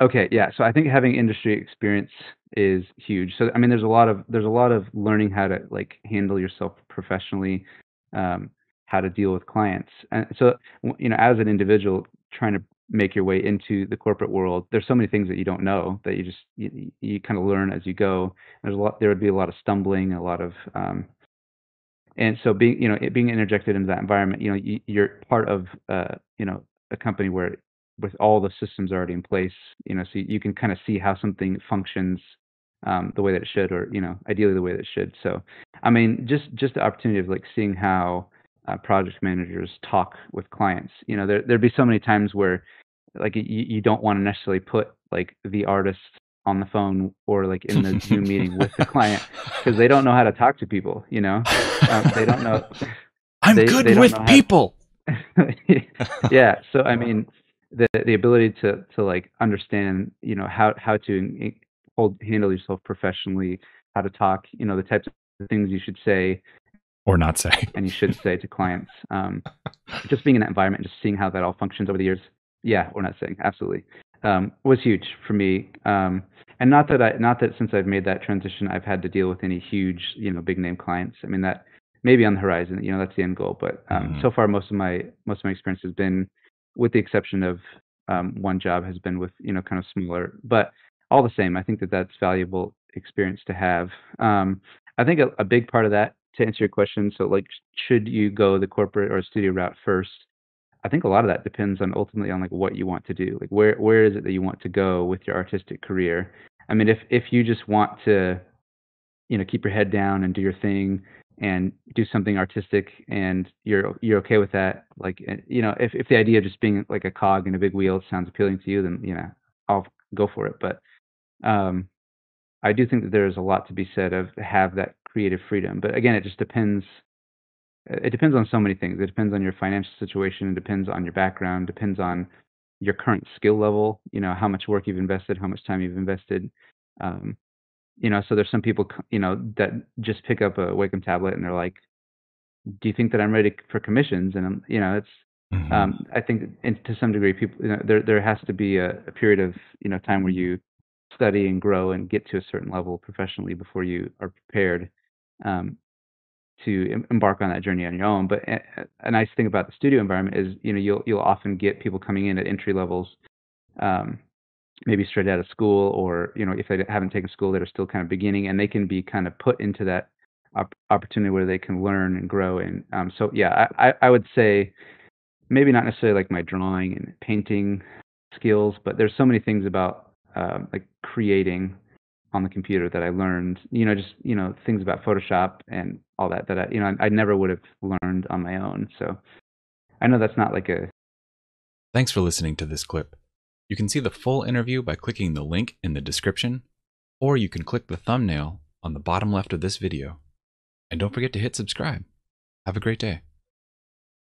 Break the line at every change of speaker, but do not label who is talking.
Okay, yeah. So I think having industry experience is huge. So I mean, there's a lot of there's a lot of learning how to like handle yourself professionally, um, how to deal with clients, and so you know, as an individual trying to make your way into the corporate world, there's so many things that you don't know that you just you, you kind of learn as you go. There's a lot. There would be a lot of stumbling, a lot of um, and so being you know it being interjected into that environment, you know, you, you're part of uh, you know a company where with all the systems already in place, you know, so you can kind of see how something functions um, the way that it should, or you know, ideally the way that it should. So, I mean, just just the opportunity of like seeing how uh, project managers talk with clients. You know, there there'd be so many times where like you, you don't want to necessarily put like the artist on the phone or like in the Zoom meeting with the client because they don't know how to talk to people. You know, um, they don't know.
I'm
they,
good
they
with people.
yeah. So I mean, the the ability to to like understand, you know, how how to hold handle yourself professionally, how to talk, you know, the types of things you should say
or not say,
and you should say to clients. Um, just being in that environment, just seeing how that all functions over the years. Yeah, or not saying absolutely um, was huge for me. Um, and not that I, not that since I've made that transition, I've had to deal with any huge, you know, big name clients. I mean that maybe on the horizon, you know, that's the end goal. But um, mm-hmm. so far, most of my most of my experience has been with the exception of um, one job has been with you know kind of smaller, but all the same, I think that that's valuable experience to have. Um, I think a, a, big part of that to answer your question. So like, should you go the corporate or studio route first? I think a lot of that depends on ultimately on like what you want to do. Like where where is it that you want to go with your artistic career? I mean, if if you just want to, you know, keep your head down and do your thing, and do something artistic and you're you're okay with that like eh, you know if if the idea of just being like a cog in a big wheel sounds appealing to you then you know I'll go for it but um I do think that there's a lot to be said of have that creative freedom but again it just depends eh, it depends on so many things. It depends on your financial situation it depends on your background depends on your current skill level you know how much work you've invested how much time you've invested um, you know so there's some people you know that just pick up a wacom tablet and they're like do you think that i'm ready for commissions and I'm, you know it's mm-hmm. um, i think and to some degree people you know there there has to be a, a, period of you know time where you study and grow and get to a certain level professionally before you are prepared um, to embark on that journey on your own but a, a, nice thing about the studio environment is you know you'll you'll often get people coming in at entry levels um, maybe straight out of school or you know if they haven't taken school that are still kind of beginning and they can be kind of put into that op- opportunity where they can learn and grow and um, so yeah I, I would say maybe not necessarily like my drawing and painting skills but there's so many things about uh, like creating on the computer that I learned, you know, just, you know, things about Photoshop and all that, that I, you know, I, I never would have learned on my own. So I know that's not like a.
Thanks for listening to this clip. You can see the full interview by clicking the link in the description, or you can click the thumbnail on the bottom left of this video. And don't forget to hit subscribe. Have a great day.